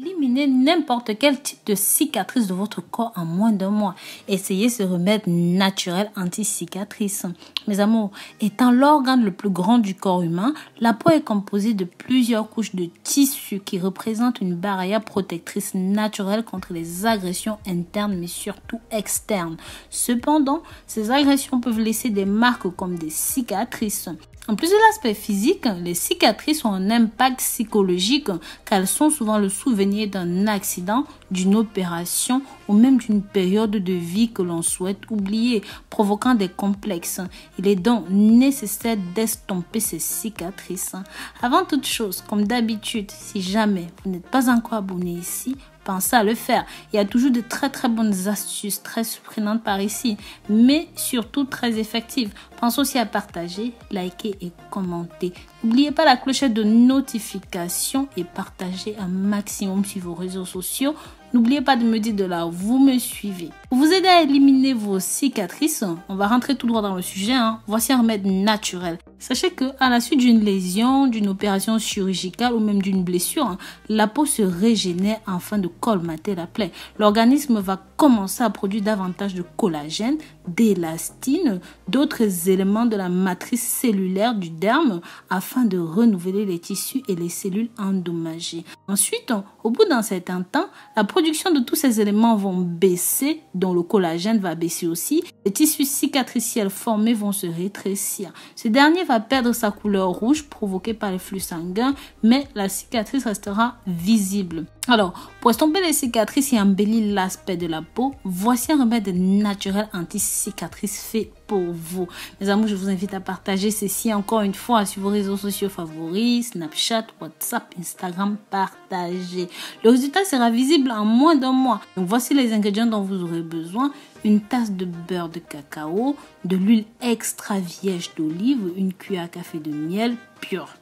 Éliminez n'importe quel type de cicatrice de votre corps en moins d'un mois. Essayez ce remède naturel anti-cicatrice. Mes amours, étant l'organe le plus grand du corps humain, la peau est composée de plusieurs couches de tissu qui représentent une barrière protectrice naturelle contre les agressions internes mais surtout externes. Cependant, ces agressions peuvent laisser des marques comme des cicatrices. En plus de l'aspect physique, les cicatrices ont un impact psychologique car elles sont souvent le souvenir d'un accident, d'une opération ou même d'une période de vie que l'on souhaite oublier, provoquant des complexes. Il est donc nécessaire d'estomper ces cicatrices. Avant toute chose, comme d'habitude, si jamais vous n'êtes pas encore abonné ici, pensez à le faire. Il y a toujours de très très bonnes astuces, très surprenantes par ici, mais surtout très effectives. Pensez aussi à partager, liker et commenter. N'oubliez pas la clochette de notification et partagez un maximum sur vos réseaux sociaux. N'oubliez pas de me dire de là où vous me suivez. Pour vous aider à éliminer vos cicatrices, on va rentrer tout droit dans le sujet. Hein. Voici un remède naturel. Sachez que à la suite d'une lésion, d'une opération chirurgicale ou même d'une blessure, hein, la peau se régénère afin de colmater la plaie. L'organisme va commencer à produire davantage de collagène, d'élastine, d'autres éléments de la matrice cellulaire du derme afin de renouveler les tissus et les cellules endommagées. Ensuite, au bout d'un certain temps, la production de tous ces éléments vont baisser, dont le collagène va baisser aussi. Les tissus cicatriciels formés vont se rétrécir. Ce dernier va perdre sa couleur rouge provoquée par les flux sanguins, mais la cicatrice restera visible. Alors, pour estomper les cicatrices et embellir l'aspect de la peau, voici un remède naturel anti-cicatrice fait pour vous. Mes amours, je vous invite à partager ceci encore une fois sur vos réseaux sociaux favoris, Snapchat, WhatsApp, Instagram, partagez. Le résultat sera visible en moins d'un mois. Donc voici les ingrédients dont vous aurez besoin. Une tasse de beurre de cacao, de l'huile extra vierge d'olive, une cuillère à café de miel pur.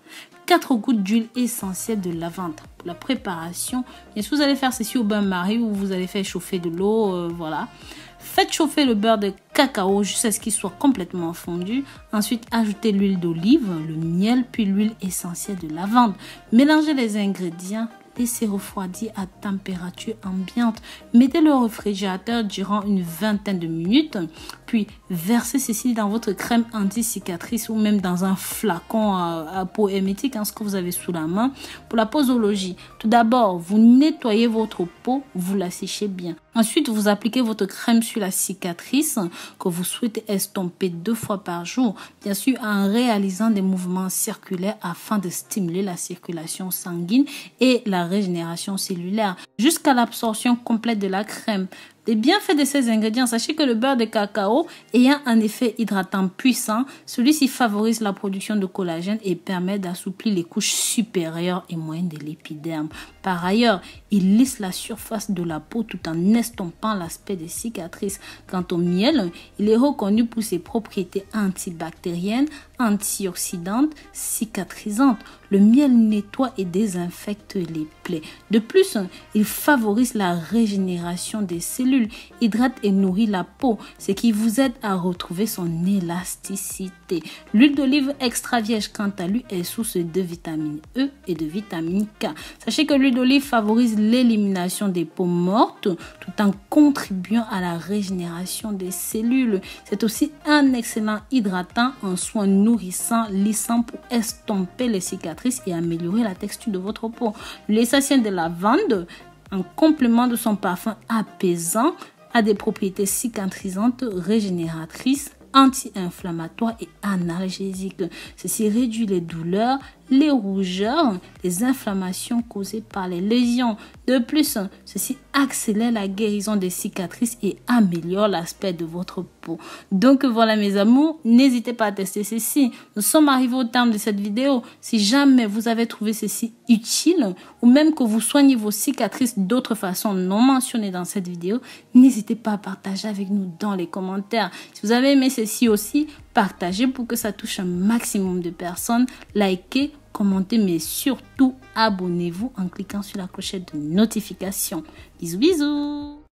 4 gouttes d'huile essentielle de lavande pour la préparation. Bien sûr, vous allez faire ceci au bain-marie ou vous allez faire chauffer de l'eau, euh, voilà. Faites chauffer le beurre de cacao jusqu'à ce qu'il soit complètement fondu. Ensuite, ajoutez l'huile d'olive, le miel, puis l'huile essentielle de lavande. Mélangez les ingrédients, Laissez refroidir à température ambiante. Mettez-le au réfrigérateur durant une vingtaine de minutes. Versez ceci dans votre crème anti-cicatrice ou même dans un flacon à, peau hermétique, hein, ce que vous avez sous la main. Pour la posologie, tout d'abord, vous nettoyez votre peau, vous la séchez bien. Ensuite, vous appliquez votre crème sur la cicatrice que vous souhaitez estomper deux fois par jour, bien sûr en réalisant des mouvements circulaires afin de stimuler la circulation sanguine et la régénération cellulaire jusqu'à l'absorption complète de la crème. Les bienfaits de ces ingrédients, sachez que le beurre de cacao ayant un effet hydratant puissant, celui-ci favorise la production de collagène et permet d'assouplir les couches supérieures et moyennes de l'épiderme. Par ailleurs, il lisse la surface de la peau tout en estompant l'aspect des cicatrices. Quant au miel, il est reconnu pour ses propriétés antibactériennes, antioxydantes, cicatrisantes. Le miel nettoie et désinfecte les plaies. De plus, il favorise la régénération des cellules, hydrate et nourrit la peau, ce qui vous aide à retrouver son élasticité. L'huile d'olive extra vierge, quant à lui, est source de vitamine E et de vitamine K. Sachez que l'huile d'olive favorise l'élimination des peaux mortes tout en contribuant à la régénération des cellules. C'est aussi un excellent hydratant, un soin nourrissant, lissant pour estomper les cicatrices et améliorer la texture de votre peau. L'essentiel de lavande, en complément de son parfum apaisant, a des propriétés cicatrisantes, régénératrices, anti-inflammatoires et analgésiques. Ceci réduit les douleurs, les rougeurs, les inflammations causées par les lésions. De plus, ceci accélère la guérison des cicatrices et améliore l'aspect de votre peau. Donc voilà mes amours, n'hésitez pas à tester ceci. Nous sommes arrivés au terme de cette vidéo. Si jamais vous avez trouvé ceci utile ou même que vous soignez vos cicatrices d'autres façons non mentionnées dans cette vidéo, n'hésitez pas à partager avec nous dans les commentaires. Si vous avez aimé ceci aussi, partagez pour que ça touche un maximum de personnes, likez, commentez, mais surtout abonnez-vous en cliquant sur la clochette de notification. Bisous bisous